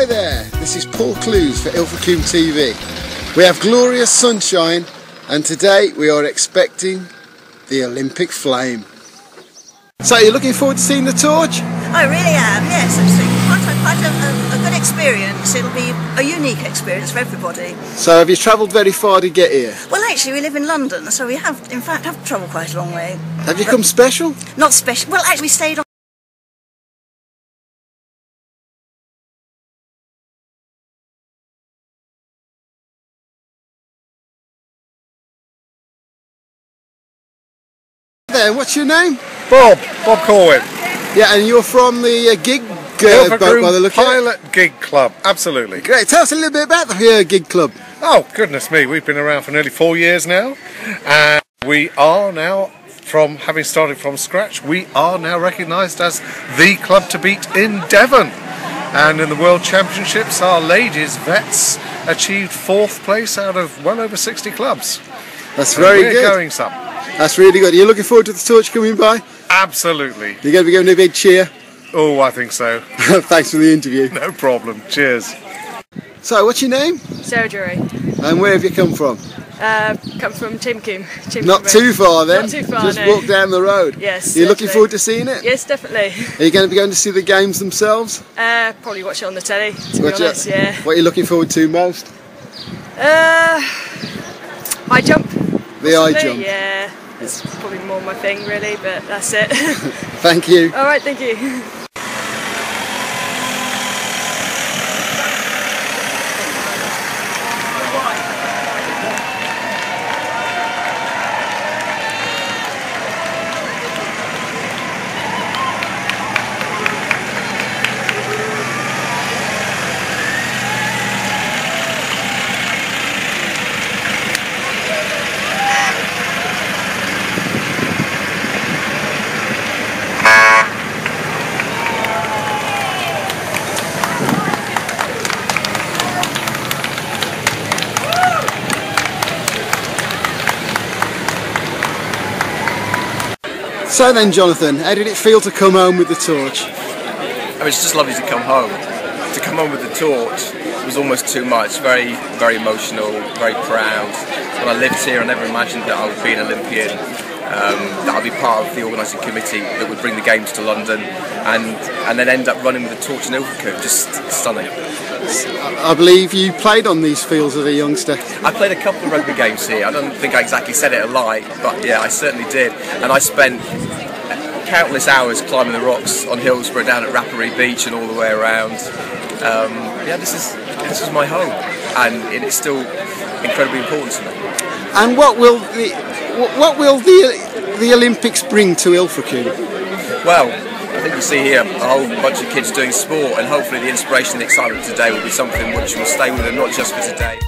Hi there, this is Paul Clews for Ilfracombe TV. We have glorious sunshine and today we are expecting the Olympic flame. So you're looking forward to seeing the torch? I really am, yes. It's quite, a, quite a, a, a good experience. It'll be a unique experience for everybody. So have you travelled very far to get here? Well, actually, we live in London, so we have, in fact, have travelled quite a long way. Have you come special? Not special. Well, actually, we stayed on. There, what's your name? Bob, Bob Corwin. Yeah, and you're from the uh, gig uh, boat by the look. Pilot Gig Club, absolutely. Great, tell us a little bit about the uh, gig club. Oh, goodness me, we've been around for nearly four years now. And we are now, from having started from scratch, we are now recognised as the club to beat in Devon. And in the World Championships, our ladies vets achieved fourth place out of well over 60 clubs. That's very we're good. going some. That's really good. Are you looking forward to the torch coming by? Absolutely. You're going to be giving a big cheer. Oh, I think so. Thanks for the interview. No problem. Cheers. So, what's your name? Sarah Drury. And where have you come from? Uh, come from Timcombe. Timcombe Not Road. too far then. Not too far, Just no. walk down the road. Yes, Are you looking forward to seeing it? Yes, definitely. Are you going to be going to see the games themselves? Uh, probably watch it on the telly, to be honest, your- yeah. What are you looking forward to most? Uh, high jump. The possibly, jump. Yeah, it's probably more my thing, really, but that's it. Thank you. All right, thank you. So then, Jonathan, how did it feel to come home with the torch? I mean, it's just lovely to come home. To come home with the torch was almost too much. Very, very emotional, very proud. When I lived here, I never imagined that I would be an Olympian, um, that I'd be part of the organising committee that would bring the games to London, and and then end up running with a torch and overcoat. Just stunning. I believe you played on these fields as a youngster. I played a couple of rugby games here. I don't think I exactly said it alike, but yeah, I certainly did. And I spent countless hours climbing the rocks on Hillsborough, down at Rapparee Beach, and all the way around. Um, yeah, this is this is my home, and it's still incredibly important to me. And what will the what will the the Olympics bring to Ilfracombe? Well, I think you see here a whole bunch of kids doing sport, and hopefully the inspiration and excitement today will be something which will stay with them not just for today.